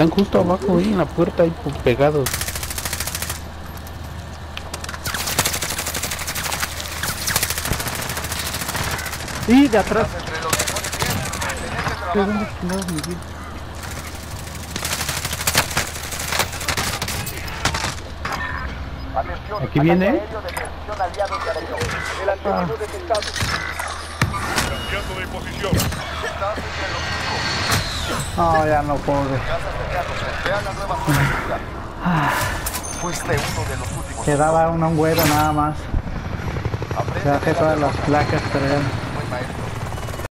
Están justo abajo ahí en la puerta ahí pegados. Y de atrás. Aquí viene. Cambiando de posición. No, ya no segura. Fuiste uno de los últimos. Quedaba un güero nada más. Aprende Se bajé de la todas las placas, pero ya no.